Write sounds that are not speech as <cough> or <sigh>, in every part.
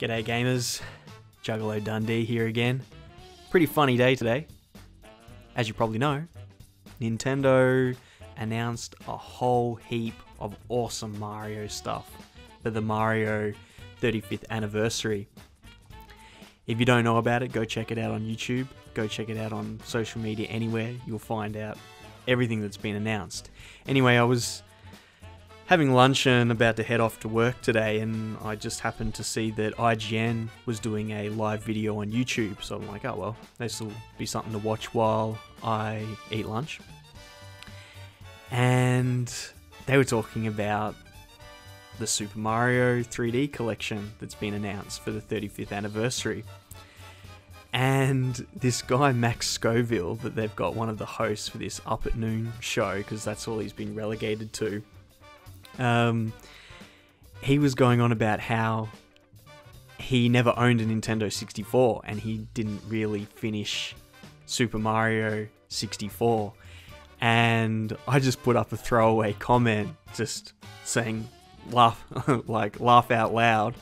G'day gamers, Juggalo Dundee here again. Pretty funny day today. As you probably know, Nintendo announced a whole heap of awesome Mario stuff for the Mario 35th anniversary. If you don't know about it, go check it out on YouTube, go check it out on social media anywhere. You'll find out everything that's been announced. Anyway, I was having lunch and about to head off to work today, and I just happened to see that IGN was doing a live video on YouTube. So I'm like, oh well, this will be something to watch while I eat lunch. And they were talking about the Super Mario 3D collection that's been announced for the 35th anniversary. And this guy, Max Scoville, that they've got one of the hosts for this Up at Noon show, because that's all he's been relegated to um, he was going on about how he never owned a Nintendo 64 and he didn't really finish Super Mario 64. And I just put up a throwaway comment just saying, laugh, <laughs> like, laugh out loud.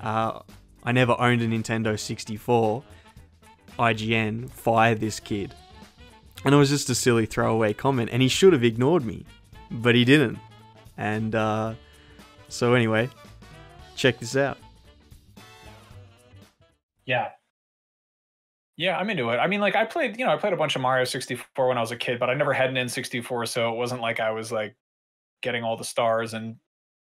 Uh, I never owned a Nintendo 64. IGN, fire this kid. And it was just a silly throwaway comment, and he should have ignored me, but he didn't. And uh, so, anyway, check this out. Yeah. Yeah, I'm into it. I mean, like I played, you know, I played a bunch of Mario 64 when I was a kid, but I never had an N64, so it wasn't like I was like getting all the stars and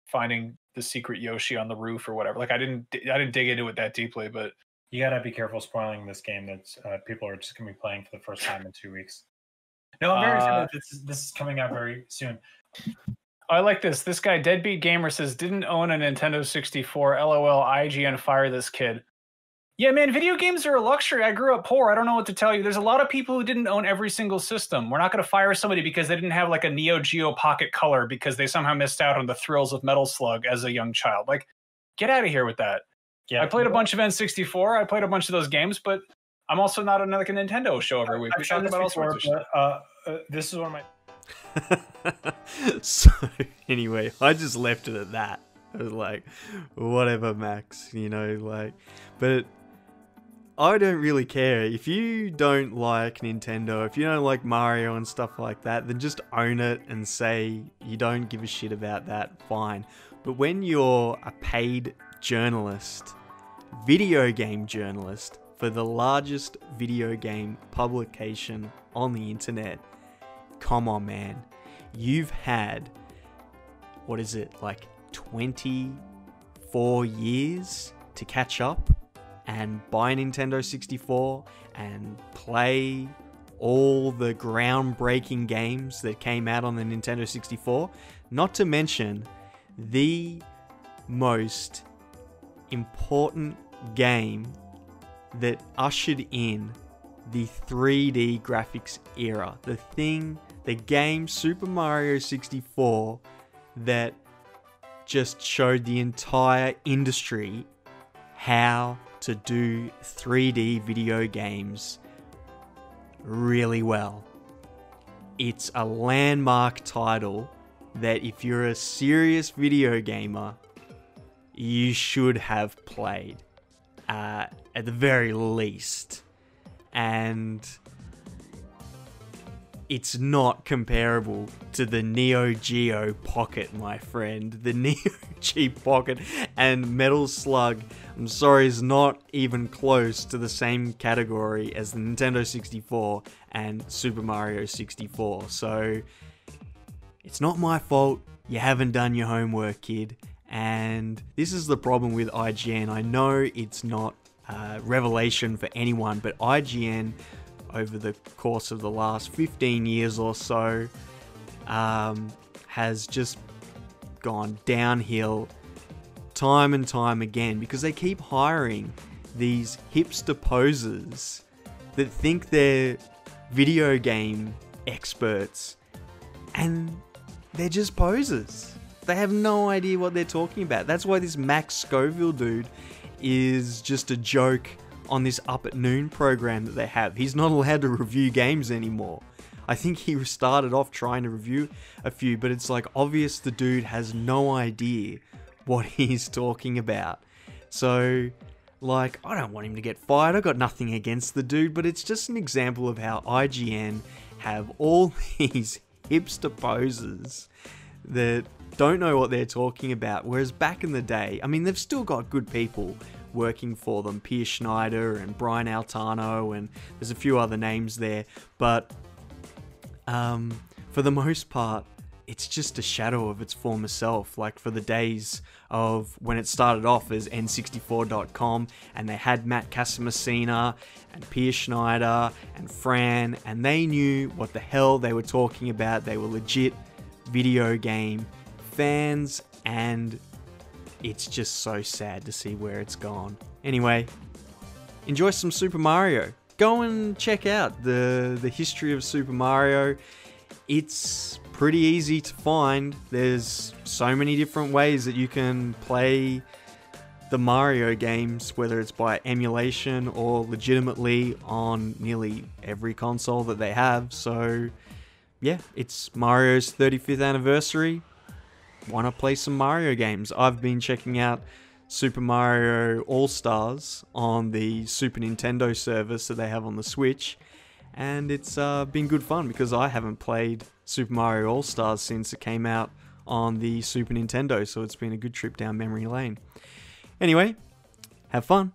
finding the secret Yoshi on the roof or whatever. Like I didn't, I didn't dig into it that deeply, but you gotta be careful spoiling this game that uh, people are just gonna be playing for the first time in two weeks. No, I'm very uh, excited. This is, this is coming out very soon. I like this. This guy, Deadbeat Gamer, says didn't own a Nintendo 64. LOL. IGN fire this kid. Yeah, man, video games are a luxury. I grew up poor. I don't know what to tell you. There's a lot of people who didn't own every single system. We're not going to fire somebody because they didn't have like a Neo Geo Pocket Color because they somehow missed out on the thrills of Metal Slug as a young child. Like, get out of here with that. Yeah, I played a bunch of N64. I played a bunch of those games, but I'm also not on like a Nintendo show every week. We talk about all sorts of shit. Uh, uh, this is one of my <laughs> so anyway, I just left it at that. I was like, whatever, Max, you know, like, but I don't really care. If you don't like Nintendo, if you don't like Mario and stuff like that, then just own it and say you don't give a shit about that, fine. But when you're a paid journalist, video game journalist, for the largest video game publication on the internet, come on, man. You've had, what is it, like 24 years to catch up and buy Nintendo 64 and play all the groundbreaking games that came out on the Nintendo 64. Not to mention the most important game that ushered in the 3D graphics era. The thing the game Super Mario 64 that just showed the entire industry how to do 3D video games really well. It's a landmark title that if you're a serious video gamer, you should have played uh, at the very least. And it's not comparable to the Neo Geo Pocket, my friend. The <laughs> Neo Geo Pocket and Metal Slug, I'm sorry, is not even close to the same category as the Nintendo 64 and Super Mario 64. So, it's not my fault. You haven't done your homework, kid. And this is the problem with IGN. I know it's not a revelation for anyone, but IGN over the course of the last 15 years or so um, has just gone downhill time and time again because they keep hiring these hipster posers that think they're video game experts and they're just posers. They have no idea what they're talking about. That's why this Max Scoville dude is just a joke on this Up at Noon program that they have. He's not allowed to review games anymore. I think he started off trying to review a few, but it's like obvious the dude has no idea what <laughs> he's talking about. So, like, I don't want him to get fired. I got nothing against the dude, but it's just an example of how IGN have all <laughs> these hipster posers that don't know what they're talking about. Whereas back in the day, I mean, they've still got good people working for them Peer Schneider and Brian Altano, and there's a few other names there. But um, for the most part, it's just a shadow of its former self. Like for the days of when it started off as N64.com and they had Matt Casamassina and Peer Schneider and Fran, and they knew what the hell they were talking about. They were legit video game fans, and it's just so sad to see where it's gone. Anyway, enjoy some Super Mario. Go and check out the the history of Super Mario. It's pretty easy to find. There's so many different ways that you can play the Mario games, whether it's by emulation or legitimately on nearly every console that they have. So, yeah, it's Mario's 35th anniversary. Want to play some Mario games? I've been checking out Super Mario All Stars on the Super Nintendo service that they have on the Switch, and it's uh, been good fun because I haven't played Super Mario All Stars since it came out on the Super Nintendo, so it's been a good trip down memory lane. Anyway, have fun.